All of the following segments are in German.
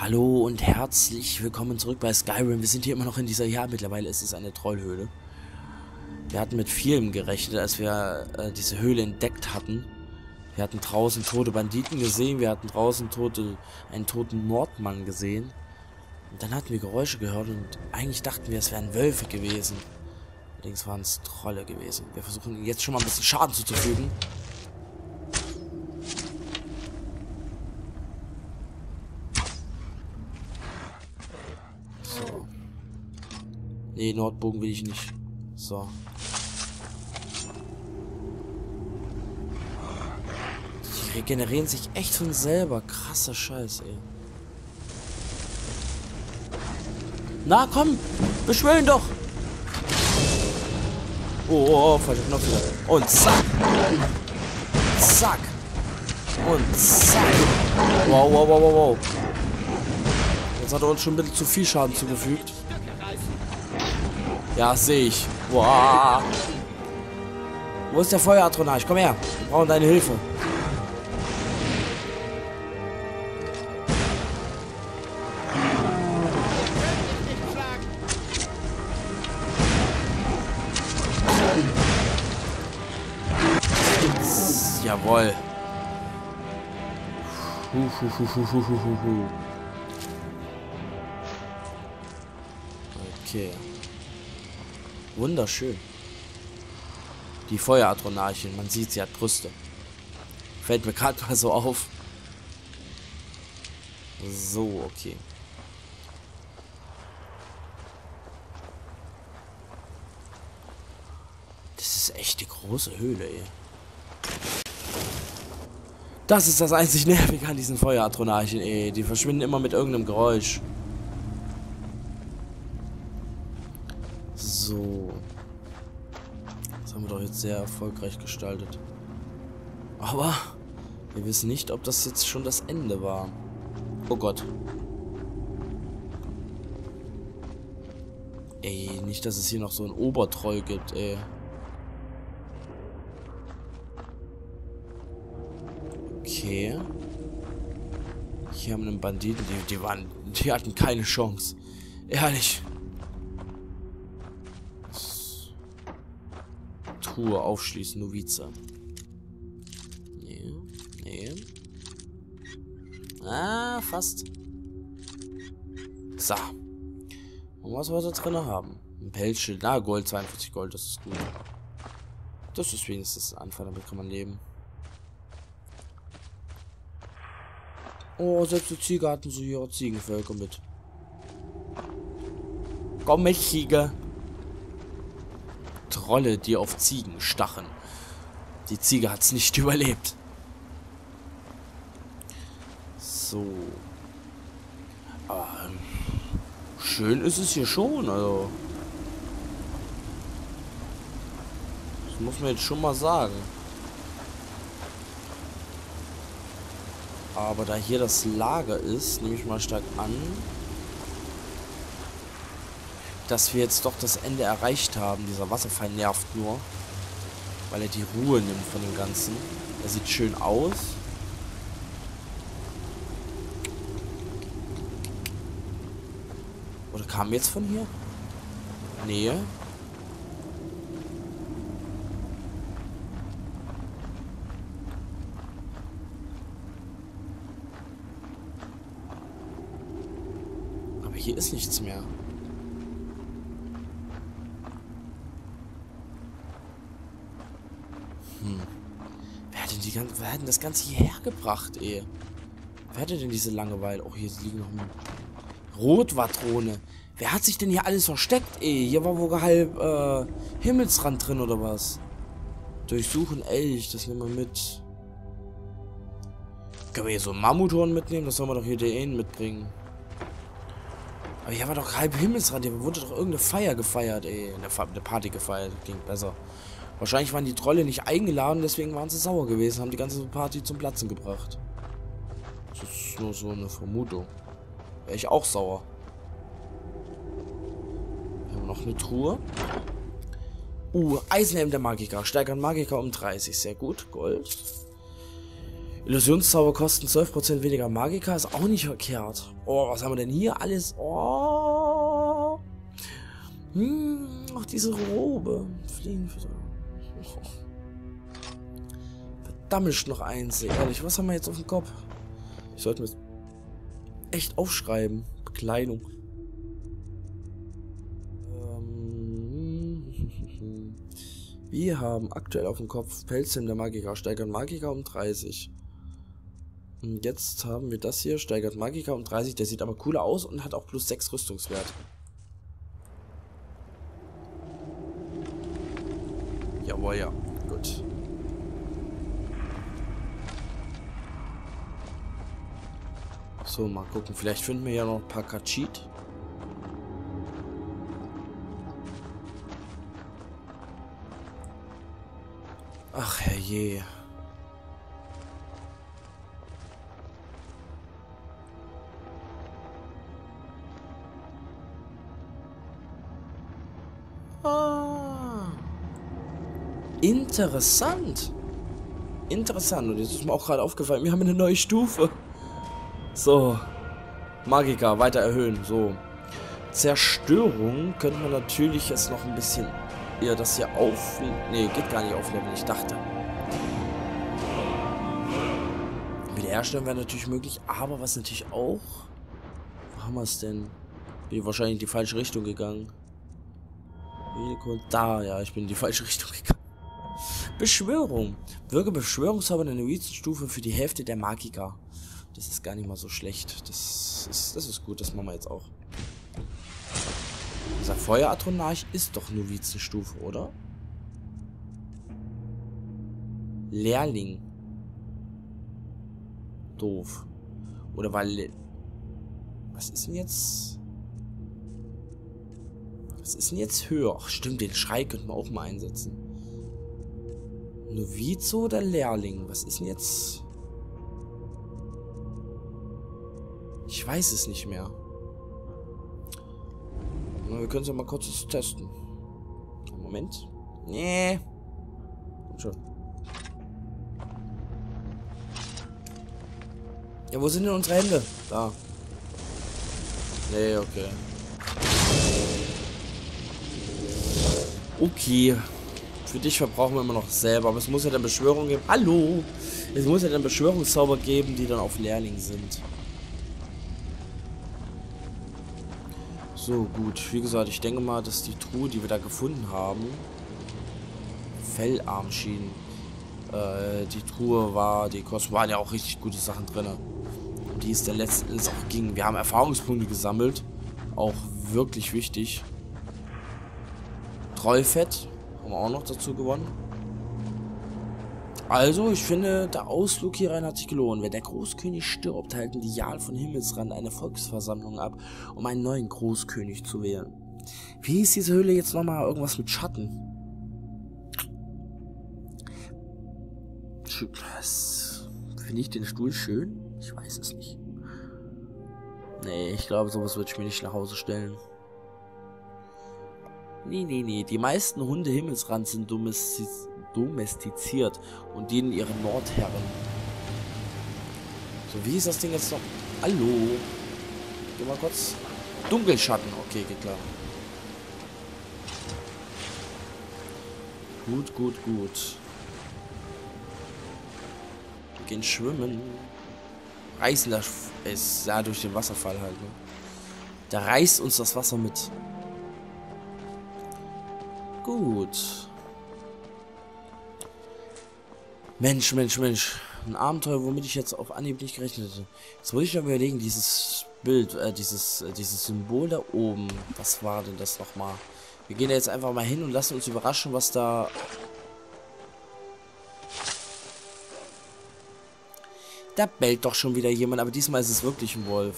Hallo und herzlich willkommen zurück bei Skyrim. Wir sind hier immer noch in dieser, ja, mittlerweile ist es eine Trollhöhle. Wir hatten mit vielem gerechnet, als wir äh, diese Höhle entdeckt hatten. Wir hatten draußen tote Banditen gesehen, wir hatten draußen tote, einen toten Mordmann gesehen. Und dann hatten wir Geräusche gehört und eigentlich dachten wir, es wären Wölfe gewesen. Allerdings waren es Trolle gewesen. Wir versuchen jetzt schon mal ein bisschen Schaden zuzufügen. Nee, Nordbogen will ich nicht. So. Die regenerieren sich echt von selber. Krasser Scheiß, ey. Na komm, beschwören doch. Oh, oh, oh falscher Knopf wieder. Und zack. Zack. Und zack. Wow, wow, wow, wow, wow. Jetzt hat er uns schon ein bisschen zu viel Schaden zugefügt. Ja, sehe ich. Wow. Wo ist der Feueratronage? Komm her. Wir brauchen deine Hilfe. Jawohl. Okay. Wunderschön. Die Feueratronarchin, man sieht, sie hat Brüste. Fällt mir gerade mal so auf. So, okay. Das ist echt die große Höhle, ey. Das ist das einzig Nervige an diesen Feueratronarchen, ey. Die verschwinden immer mit irgendeinem Geräusch. So. Jetzt sehr erfolgreich gestaltet. Aber wir wissen nicht, ob das jetzt schon das Ende war. Oh Gott. Ey, nicht, dass es hier noch so einen Obertroll gibt, ey. Okay. Hier haben wir einen Banditen, die, die waren, die hatten keine Chance. Ehrlich. Truhe aufschließen, Novize. Nee, nee. Ah, fast. So. Und was wir da drin haben? Ein Pelzschild. Na, Gold, 42 Gold, das ist gut. Das ist wenigstens ein Anfang, damit kann man leben. Oh, selbst die Ziege hatten so ihre Ziegenvölker mit. Komm mit, Ziege. Trolle, die auf Ziegen stachen. Die Ziege hat es nicht überlebt. So. Ähm, schön ist es hier schon, also. Das muss man jetzt schon mal sagen. Aber da hier das Lager ist, nehme ich mal stark an, dass wir jetzt doch das Ende erreicht haben. Dieser Wasserfall nervt nur, weil er die Ruhe nimmt von dem Ganzen. Er sieht schön aus. Oder kam jetzt von hier? Nähe. Aber hier ist nichts mehr. Hm. Wer hat denn, die ganze, wer hat denn das Ganze hierher gebracht, ey? Wer hatte denn diese Langeweile? Oh, hier liegen noch ein Rotwatrone. Wer hat sich denn hier alles versteckt, ey? Hier war wohl halb äh, Himmelsrand drin oder was? Durchsuchen Elch, das nehmen wir mit. Können wir hier so einen Mammuthorn mitnehmen? Das soll man doch hier den mitbringen. Aber hier war doch halb Himmelsrand. Hier wurde doch irgendeine Feier gefeiert, ey. Eine, Party gefeiert. Ging besser. Wahrscheinlich waren die Trolle nicht eingeladen, deswegen waren sie sauer gewesen, haben die ganze Party zum Platzen gebracht. Das ist nur so eine Vermutung. Wäre ich auch sauer. Wir haben noch eine Truhe. Uh, Eisenhelm der Magiker. Steigern Magiker um 30. Sehr gut. Gold. Illusionszauber kosten 12% weniger Magika, ist auch nicht verkehrt. Oh, was haben wir denn hier alles? Oh. Hm, auch diese Robe. Fliegen. Oh. Verdammt noch eins, ehrlich. Was haben wir jetzt auf dem Kopf? Ich sollte mir echt aufschreiben. Bekleidung. Ähm, wir haben aktuell auf dem Kopf Pelzhelm der Magiker, steigert Magiker um 30. Und jetzt haben wir das hier, steigert Magiker um 30. Der sieht aber cooler aus und hat auch plus 6 Rüstungswert. Jawohl, ja. Gut. So, mal gucken. Vielleicht finden wir ja noch ein paar Kachit. Ach, herrje. Ah. Interessant. Interessant. Und jetzt ist mir auch gerade aufgefallen, wir haben eine neue Stufe. So. Magika, weiter erhöhen. So. Zerstörung könnte man natürlich jetzt noch ein bisschen eher das hier auf... Ne, geht gar nicht aufleveln, ich dachte. Wiederherstellen wäre natürlich möglich, aber was natürlich auch... Wo haben wir es denn? Bin ich wahrscheinlich in die falsche Richtung gegangen. Da, ja, ich bin in die falsche Richtung gegangen. Beschwörung. Wirke Beschwörungszauber in der Novizenstufe für die Hälfte der Magiker. Das ist gar nicht mal so schlecht. Das ist, das ist gut, das machen wir jetzt auch. Dieser Feueratronarch ist doch Novizenstufe, oder? Lehrling. Doof. Oder weil... Was ist denn jetzt... Was ist denn jetzt höher? Ach stimmt, den Schrei könnten wir auch mal einsetzen. Novizo oder Lehrling? Was ist denn jetzt... Ich weiß es nicht mehr. Wir können es ja mal kurz testen. Moment. Nee. Komm schon. Ja, wo sind denn unsere Hände? Da. Nee, okay. Okay. Für dich verbrauchen wir immer noch selber. Aber es muss ja dann Beschwörung geben. Hallo! Es muss ja dann Beschwörungszauber geben, die dann auf Lehrling sind. So, gut. Wie gesagt, ich denke mal, dass die Truhe, die wir da gefunden haben, Fellarmschienen, äh, die Truhe war, die kosten, waren ja auch richtig gute Sachen drin. Die ist der letzten Endes auch ging. Wir haben Erfahrungspunkte gesammelt. Auch wirklich wichtig. Trollfett haben wir auch noch dazu gewonnen. Also, ich finde, der Ausflug hier rein hat sich gelohnt. Wenn der Großkönig stirbt, halten die Jarl von Himmelsrand eine Volksversammlung ab, um einen neuen Großkönig zu wählen. Wie ist diese Höhle jetzt nochmal irgendwas mit Schatten? Finde ich den Stuhl schön? Ich weiß es nicht. Nee, ich glaube, sowas würde ich mir nicht nach Hause stellen. Nee, nee, nee. Die meisten Hunde Himmelsrand sind domestiziert und dienen ihren Nordherren. So, wie ist das Ding jetzt noch? Hallo? Geh mal kurz. Dunkelschatten. Okay, geht klar. Gut, gut, gut. Wir gehen schwimmen. Reißen das ist ja durch den Wasserfall halt. Ne? Da reißt uns das Wasser mit. Gut. Mensch, Mensch, Mensch. Ein Abenteuer, womit ich jetzt auf Anhieb nicht gerechnet hätte. Jetzt muss ich mir überlegen, dieses Bild, äh, dieses, äh, dieses Symbol da oben. Was war denn das nochmal? Wir gehen da jetzt einfach mal hin und lassen uns überraschen, was da... Da bellt doch schon wieder jemand, aber diesmal ist es wirklich ein Wolf.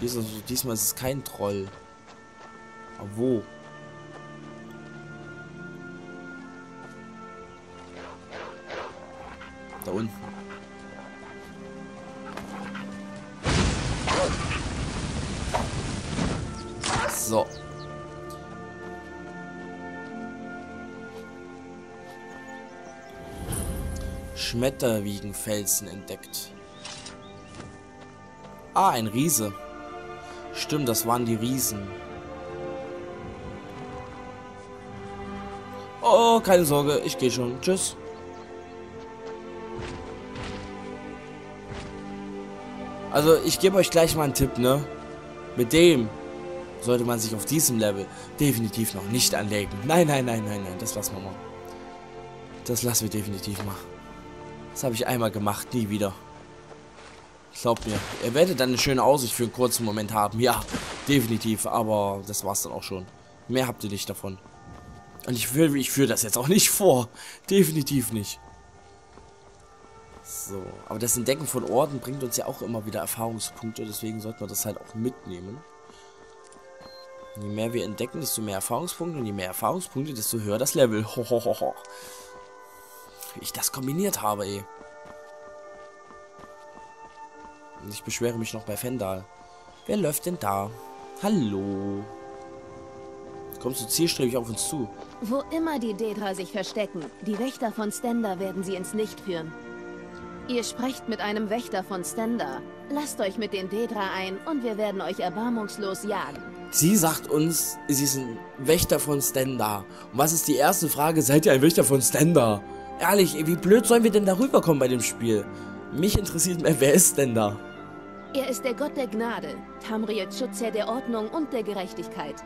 Diesmal, ist es kein Troll. Aber wo? Unten. So. Schmetterwiegenfelsen entdeckt. Ah, ein Riese. Stimmt, das waren die Riesen. Oh, keine Sorge, ich gehe schon. Tschüss. Also, ich gebe euch gleich mal einen Tipp, ne? Mit dem sollte man sich auf diesem Level definitiv noch nicht anlegen. Nein, nein, nein, nein, nein, das lassen wir mal. Das lassen wir definitiv mal. Das habe ich einmal gemacht, nie wieder. Glaubt mir, ihr werdet dann eine schöne Aussicht für einen kurzen Moment haben. Ja, definitiv, aber das war's dann auch schon. Mehr habt ihr nicht davon. Und ich, will, ich führe das jetzt auch nicht vor. Definitiv nicht. So, aber das Entdecken von Orten bringt uns ja auch immer wieder Erfahrungspunkte, deswegen sollten wir das halt auch mitnehmen. Je mehr wir entdecken, desto mehr Erfahrungspunkte und je mehr Erfahrungspunkte, desto höher das Level. Hohohoho. Wie ich das kombiniert habe, ey. Und ich beschwere mich noch bei Fendal. Wer läuft denn da? Hallo. Kommst du zielstrebig auf uns zu? Wo immer die Dedra sich verstecken, die Wächter von Stender werden sie ins Licht führen. Ihr sprecht mit einem Wächter von Stender. Lasst euch mit den Dedra ein und wir werden euch erbarmungslos jagen. Sie sagt uns, sie ist ein Wächter von Stender. Und was ist die erste Frage? Seid ihr ein Wächter von Stender? Ehrlich, wie blöd sollen wir denn da rüberkommen bei dem Spiel? Mich interessiert mehr, wer ist da? Er ist der Gott der Gnade, Tamriel Schutzherr der Ordnung und der Gerechtigkeit.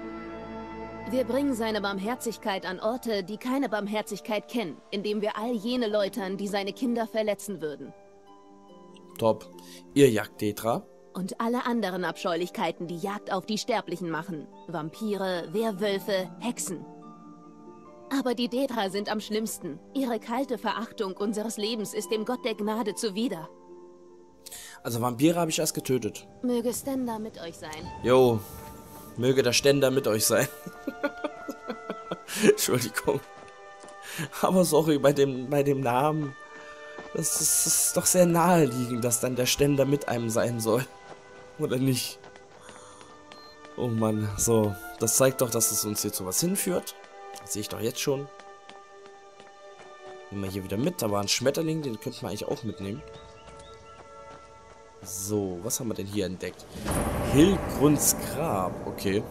Wir bringen seine Barmherzigkeit an Orte, die keine Barmherzigkeit kennen, indem wir all jene läutern, die seine Kinder verletzen würden. Top. Ihr jagt Tetra? Und alle anderen Abscheulichkeiten, die Jagd auf die Sterblichen machen. Vampire, Werwölfe, Hexen. Aber die Dedra sind am schlimmsten. Ihre kalte Verachtung unseres Lebens ist dem Gott der Gnade zuwider. Also Vampire habe ich erst getötet. Möge Stender mit euch sein. Jo, möge der Ständer mit euch sein. Entschuldigung. Aber sorry, bei dem, bei dem Namen. Das ist, das ist doch sehr naheliegend, dass dann der Ständer mit einem sein soll. Oder nicht? Oh Mann, so. Das zeigt doch, dass es uns hier zu was hinführt. Das sehe ich doch jetzt schon. Nehmen wir hier wieder mit. Da war ein Schmetterling, den könnten wir eigentlich auch mitnehmen. So, was haben wir denn hier entdeckt? Hilgrunds Grab, okay.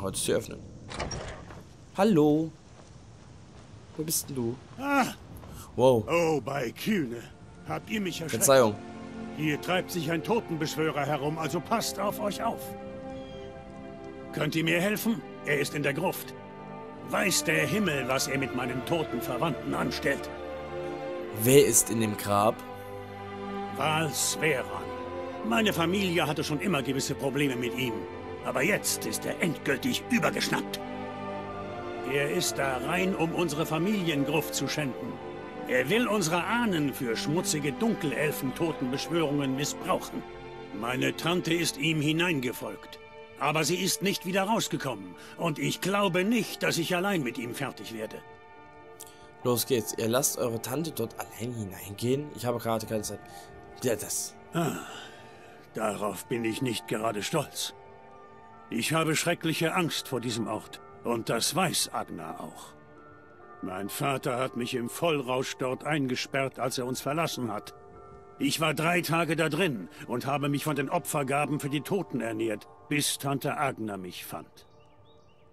Heute ist sie öffnen. Hallo. Wo bist denn du? Ah. Wow. Oh, bei Kühne. Habt ihr mich erschreckt? Verzeihung. Hier treibt sich ein Totenbeschwörer herum, also passt auf euch auf. Könnt ihr mir helfen? Er ist in der Gruft. Weiß der Himmel, was er mit meinen toten Verwandten anstellt. Wer ist in dem Grab? Val Sveran. Meine Familie hatte schon immer gewisse Probleme mit ihm. Aber jetzt ist er endgültig übergeschnappt. Er ist da rein, um unsere Familiengruft zu schänden. Er will unsere Ahnen für schmutzige Dunkelelfen-Totenbeschwörungen missbrauchen. Meine Tante ist ihm hineingefolgt. Aber sie ist nicht wieder rausgekommen. Und ich glaube nicht, dass ich allein mit ihm fertig werde. Los geht's. Ihr lasst eure Tante dort allein hineingehen? Ich habe gerade keine Zeit. Ja, das. Ah, darauf bin ich nicht gerade stolz. Ich habe schreckliche Angst vor diesem Ort. Und das weiß Agna auch. Mein Vater hat mich im Vollrausch dort eingesperrt, als er uns verlassen hat. Ich war drei Tage da drin und habe mich von den Opfergaben für die Toten ernährt, bis Tante Agna mich fand.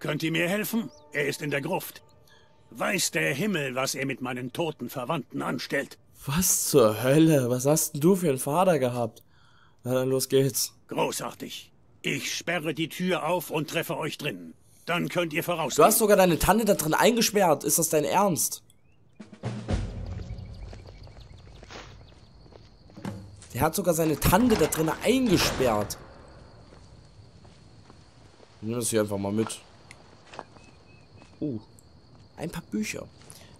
Könnt ihr mir helfen? Er ist in der Gruft. Weiß der Himmel, was er mit meinen toten Verwandten anstellt. Was zur Hölle? Was hast denn du für einen Vater gehabt? Na dann los geht's. Großartig. Ich sperre die Tür auf und treffe euch drinnen. Dann könnt ihr voraus. Du hast sogar deine Tante da drin eingesperrt. Ist das dein Ernst? Der hat sogar seine Tante da drin eingesperrt. Nimm das hier einfach mal mit. Uh, ein paar Bücher.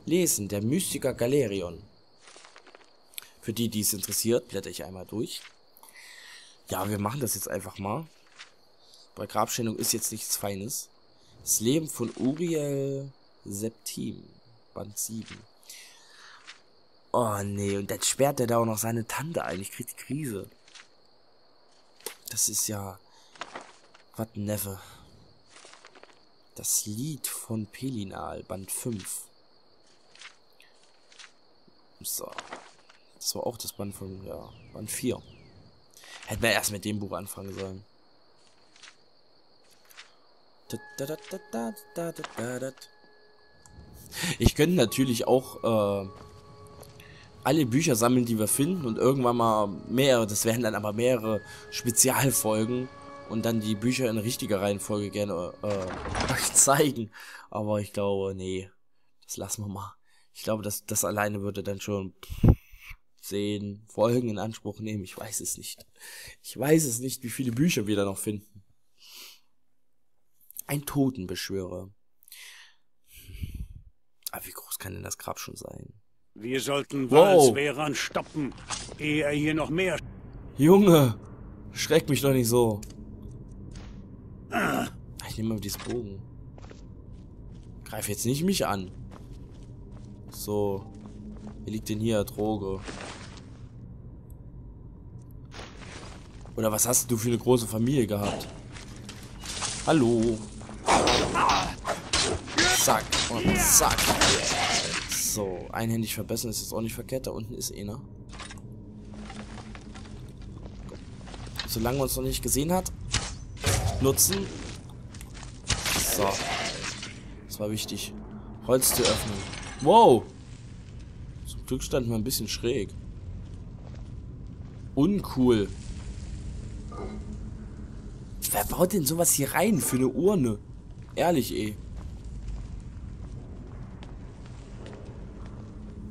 Lesen, der Mystiker Galerion. Für die, die es interessiert, blätter ich einmal durch. Ja, wir machen das jetzt einfach mal. Bei Grabstellung ist jetzt nichts Feines. Das Leben von Uriel Septim, Band 7. Oh nee, und dann sperrt er da auch noch seine Tante ein. Ich krieg die Krise. Das ist ja... Was Neffe. Das Lied von Pelinal, Band 5. So. Das war auch das Band von, ja, Band 4. Hätten wir erst mit dem Buch anfangen sollen. Ich könnte natürlich auch äh, alle Bücher sammeln, die wir finden und irgendwann mal mehrere, das wären dann aber mehrere Spezialfolgen und dann die Bücher in richtiger Reihenfolge gerne äh, euch zeigen. Aber ich glaube, nee, das lassen wir mal. Ich glaube, das, das alleine würde dann schon zehn Folgen in Anspruch nehmen. Ich weiß es nicht. Ich weiß es nicht, wie viele Bücher wir da noch finden. Ein Totenbeschwörer. Aber wie groß kann denn das Grab schon sein? Wir sollten Walsweran stoppen, ehe er hier noch mehr... Junge, schreck mich doch nicht so. Ich nehme mal dieses Bogen. Greif jetzt nicht mich an. So. Wer liegt denn hier? Droge. Oder was hast du für eine große Familie gehabt? Hallo. Zack und zack. So, einhändig verbessern ist jetzt auch nicht verkehrt. Da unten ist einer. Solange man uns noch nicht gesehen hat, nutzen. So. Das war wichtig. Holztür öffnen. Wow. Zum Glück stand mal ein bisschen schräg. Uncool. Wer baut denn sowas hier rein für eine Urne? Ehrlich, eh.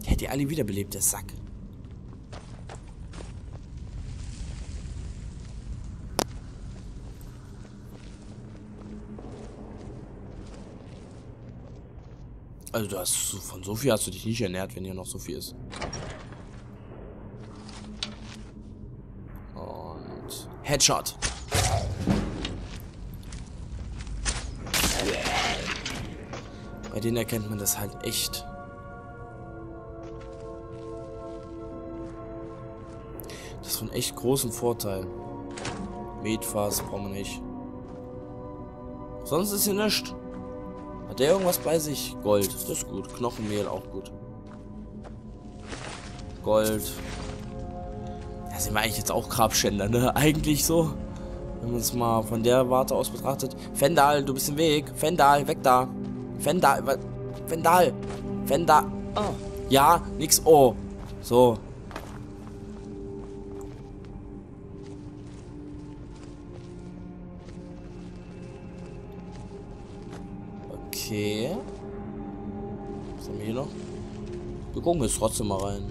Hätte alle wiederbelebt, der Sack. Also du hast von so viel hast du dich nicht ernährt, wenn hier noch so viel ist. Und Headshot. Bei denen erkennt man das halt echt. Das ist von echt großem Vorteil. Metfass brauchen wir nicht. Sonst ist hier nichts. Hat der irgendwas bei sich? Gold. Das ist gut. Knochenmehl auch gut. Gold. Da sind wir eigentlich jetzt auch Grabschänder, ne? Eigentlich so. Wenn man es mal von der Warte aus betrachtet. Fendal, du bist im Weg. Fendal, weg da. Fendal, Fendal. Fendal. Oh. Ja, nix. Oh. So. Okay. Was haben wir hier noch? Wir gucken jetzt trotzdem mal rein.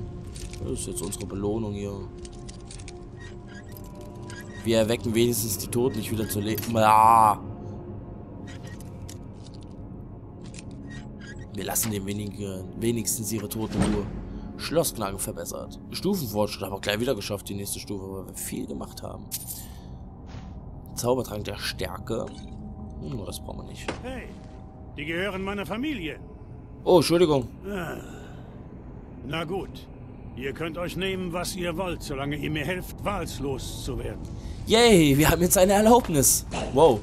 Das ist jetzt unsere Belohnung hier. Wir erwecken wenigstens die Toten nicht wieder zu leben. Ah. Wir lassen den wenigen, wenigstens ihre Toten Ruhe. Schlossknagel verbessert. Stufenfortschritt haben wir gleich wieder geschafft, die nächste Stufe, weil wir viel gemacht haben. Zaubertrank der Stärke. Hm, das brauchen wir nicht. Hey, die gehören meiner Familie. Oh, Entschuldigung. Ah. Na gut. Ihr könnt euch nehmen, was ihr wollt, solange ihr mir helft, wahlslos zu werden. Yay, wir haben jetzt eine Erlaubnis. Wow.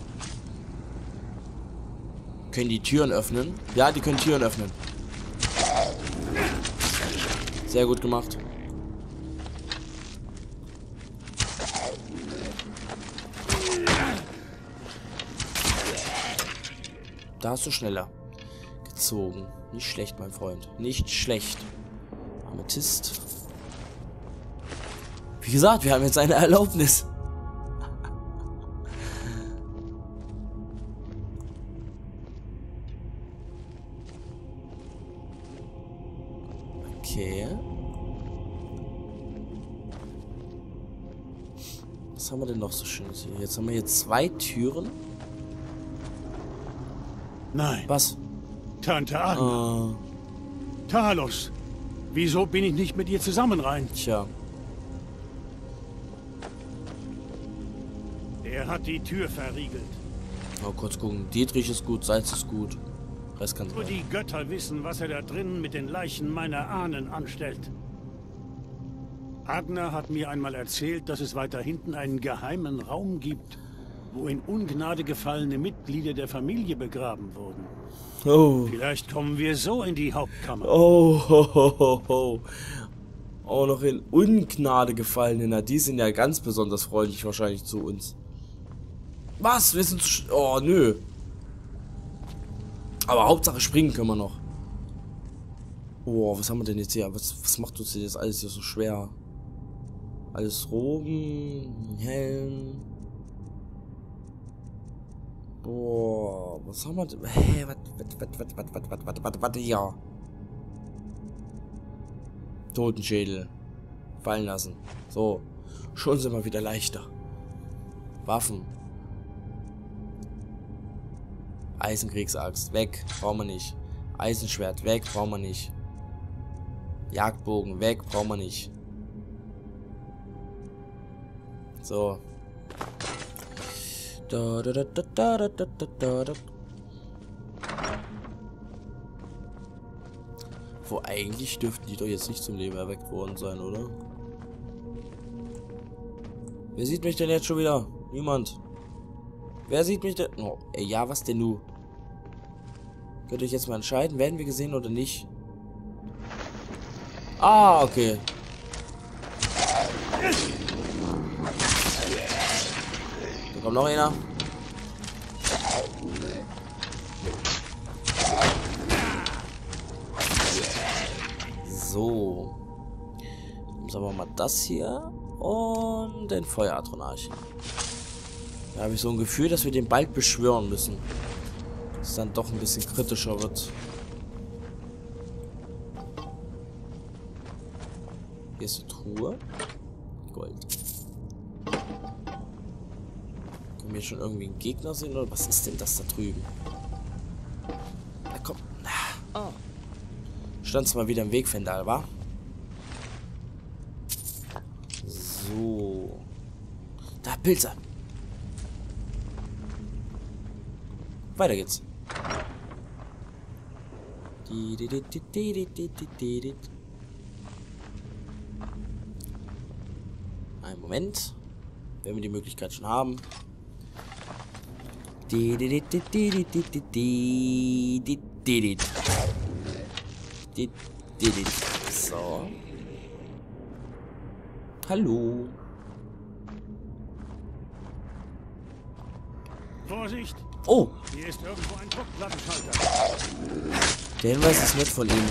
Können die Türen öffnen? Ja, die können Türen öffnen. Sehr gut gemacht. Da hast du schneller gezogen. Nicht schlecht, mein Freund. Nicht schlecht. Amethyst. Wie gesagt, wir haben jetzt eine Erlaubnis. Okay. Was haben wir denn noch so schönes hier? Jetzt haben wir hier zwei Türen. Nein. Was? Tante Agnes. Äh, Talos. Wieso bin ich nicht mit ihr zusammen rein? tja. Er hat die Tür verriegelt. Mal kurz gucken. Dietrich ist gut, Salz ist gut. Rest kann Nur die Götter wissen, was er da drinnen mit den Leichen meiner Ahnen anstellt. Agner hat mir einmal erzählt, dass es weiter hinten einen geheimen Raum gibt, wo in Ungnade gefallene Mitglieder der Familie begraben wurden. Oh. Vielleicht kommen wir so in die Hauptkammer. Oh, ho, ho, ho, ho. Auch noch in Ungnade gefallen. Na, die sind ja ganz besonders freundlich wahrscheinlich zu uns. Was? Wir sind... zu sch- Oh, nö. Aber Hauptsache springen können wir noch. Oh, was haben wir denn jetzt hier? Was, was macht uns denn jetzt alles hier so schwer? Alles Roben, Helm. Boah, was haben wir denn? Hä, was, was, was, was, was, was, was, was, was, was, ja. Totenschädel. Fallen lassen. So. Schon sind wir wieder leichter. Waffen. Eisenkriegsaxt. Weg. Brauchen wir nicht. Eisenschwert. Weg. Brauchen wir nicht. Jagdbogen. Weg. Brauchen wir nicht. So. Da, da, da, da, da, da, da, da. Wo eigentlich dürften die doch jetzt nicht zum Leben erweckt worden sein, oder? Wer sieht mich denn jetzt schon wieder? Niemand. Wer sieht mich denn? Oh, ey, ja, was denn du? Könnt ihr euch jetzt mal entscheiden, werden wir gesehen oder nicht? Ah, okay. Kommt noch einer. So. Dann sagen wir mal das hier und den Feueratronarch. Da habe ich so ein Gefühl, dass wir den bald beschwören müssen. Dass es dann doch ein bisschen kritischer wird. Hier ist eine Truhe. Gold. wir schon irgendwie einen Gegner sehen oder was ist denn das da drüben? Na komm. Oh. Stand's mal wieder im Weg, Fendal, wa? So. Da, Pilze. Weiter geht's. Einen Moment. Wenn wir die Möglichkeit schon haben. So. Hallo. Vorsicht! Oh, Hier ist irgendwo ein Druckplattenschalter. der Hinweis ist nett von ihm.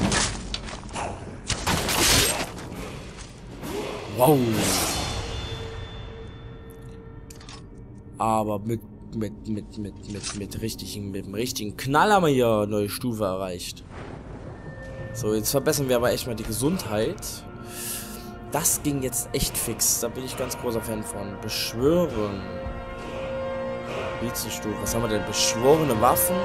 Wow. Aber mit mit mit mit mit mit richtigen mit dem richtigen Knall haben wir hier eine neue Stufe erreicht. So, jetzt verbessern wir aber echt mal die Gesundheit. Das ging jetzt echt fix. Da bin ich ganz großer Fan von. Beschwören. Vizestufe. Was haben wir denn? Beschworene Waffen.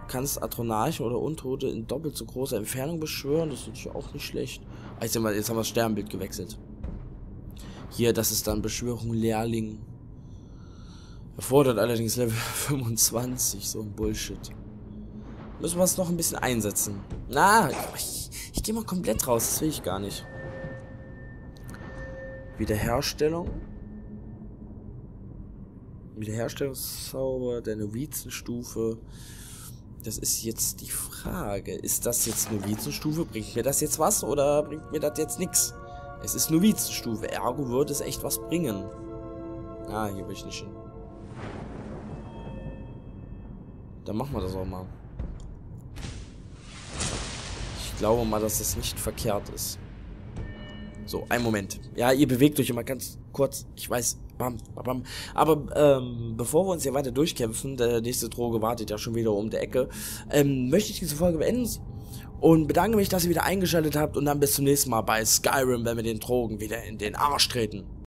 Du kannst Atronarchen oder Untote in doppelt so großer Entfernung beschwören. Das ist natürlich auch nicht schlecht. Ah, jetzt haben wir das Sternbild gewechselt. Hier, das ist dann Beschwörung Lehrling. Erfordert allerdings Level 25. So ein Bullshit. Müssen wir es noch ein bisschen einsetzen. Na, ich, ich gehe mal komplett raus. Das will ich gar nicht. Wiederherstellung. Wiederherstellungszauber der Novizenstufe. Das ist jetzt die Frage. Ist das jetzt Novizenstufe? Bringt mir das jetzt was oder bringt mir das jetzt nichts? Es ist Novizenstufe, ergo würde es echt was bringen. Ah, hier will ich nicht hin. Dann machen wir das auch mal. Ich glaube mal, dass das nicht verkehrt ist. So, ein Moment. Ja, ihr bewegt euch immer ganz kurz. Ich weiß. Bam, bam. Aber ähm, bevor wir uns hier weiter durchkämpfen, der nächste Droge wartet ja schon wieder um die Ecke, ähm, möchte ich diese Folge beenden und bedanke mich, dass ihr wieder eingeschaltet habt und dann bis zum nächsten Mal bei Skyrim, wenn wir den Drogen wieder in den Arsch treten.